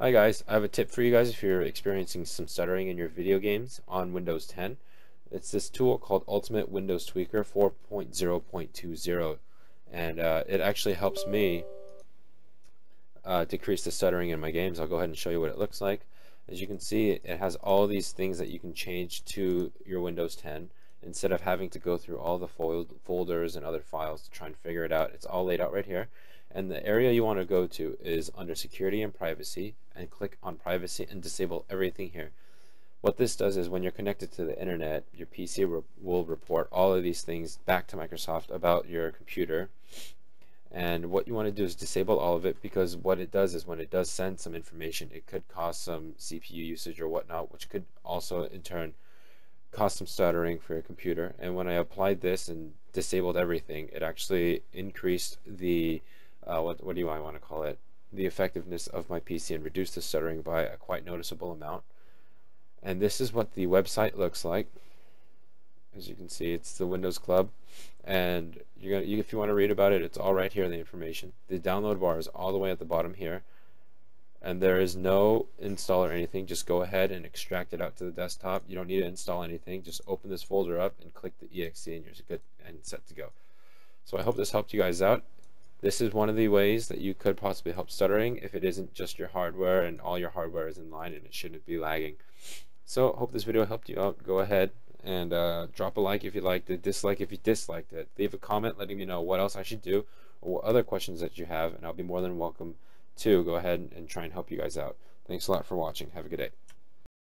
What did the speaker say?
Hi guys, I have a tip for you guys if you're experiencing some stuttering in your video games on Windows 10. It's this tool called Ultimate Windows Tweaker 4.0.20 and uh, it actually helps me uh, decrease the stuttering in my games. I'll go ahead and show you what it looks like. As you can see, it has all these things that you can change to your Windows 10 instead of having to go through all the folders and other files to try and figure it out. It's all laid out right here. And the area you want to go to is under security and privacy and click on privacy and disable everything here. What this does is when you're connected to the internet, your PC re will report all of these things back to Microsoft about your computer. And what you want to do is disable all of it because what it does is when it does send some information, it could cause some CPU usage or whatnot, which could also in turn cause some stuttering for your computer. And when I applied this and disabled everything, it actually increased the uh, what, what do I want to call it, the effectiveness of my PC and reduced the stuttering by a quite noticeable amount. And this is what the website looks like. As you can see, it's the Windows Club. And you're gonna, you, if you want to read about it, it's all right here in the information. The download bar is all the way at the bottom here. And there is no install or anything. Just go ahead and extract it out to the desktop. You don't need to install anything. Just open this folder up and click the exe and you're good and set to go. So I hope this helped you guys out. This is one of the ways that you could possibly help stuttering if it isn't just your hardware and all your hardware is in line and it shouldn't be lagging. So hope this video helped you out. Go ahead and uh, drop a like if you liked it, dislike if you disliked it. Leave a comment letting me know what else I should do or what other questions that you have and I'll be more than welcome to go ahead and try and help you guys out. Thanks a lot for watching. Have a good day.